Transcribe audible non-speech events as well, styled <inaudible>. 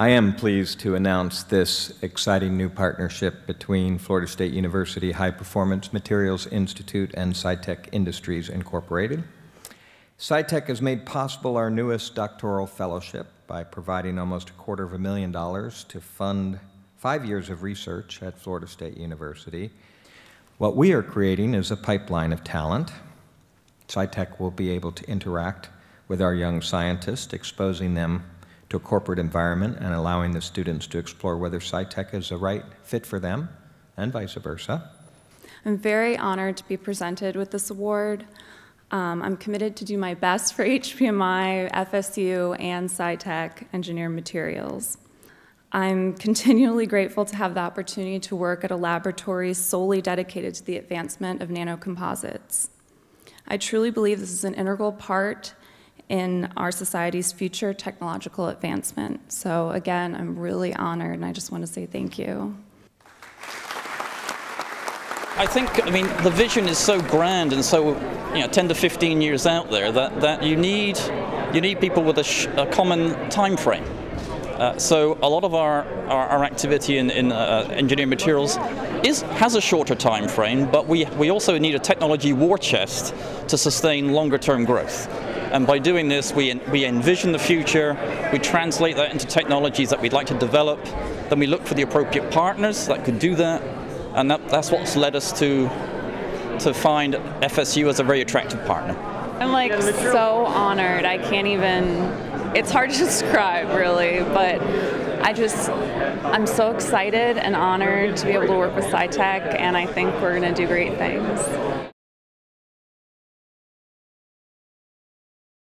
I am pleased to announce this exciting new partnership between Florida State University High Performance Materials Institute and Cytec Industries Incorporated. Cytec has made possible our newest doctoral fellowship by providing almost a quarter of a million dollars to fund five years of research at Florida State University. What we are creating is a pipeline of talent. Cytec will be able to interact with our young scientists, exposing them to a corporate environment and allowing the students to explore whether Cytec is the right fit for them and vice versa. I'm very honored to be presented with this award. Um, I'm committed to do my best for <laughs> HPMI, FSU, and Cytec Engineered Materials. I'm continually grateful to have the opportunity to work at a laboratory solely dedicated to the advancement of nanocomposites. I truly believe this is an integral part in our society's future technological advancement. So again, I'm really honored and I just want to say thank you. I think, I mean, the vision is so grand and so, you know, 10 to 15 years out there that, that you need you need people with a, a common time frame. Uh, so a lot of our, our, our activity in, in uh, engineering materials is, has a shorter time frame, but we, we also need a technology war chest to sustain longer term growth. And by doing this, we, we envision the future, we translate that into technologies that we'd like to develop, then we look for the appropriate partners that could do that, and that, that's what's led us to, to find FSU as a very attractive partner. I'm like so honored. I can't even it's hard to <laughs> describe really, but I just, I'm so excited and honored to be able to work with Cytec, and I think we're going to do great things.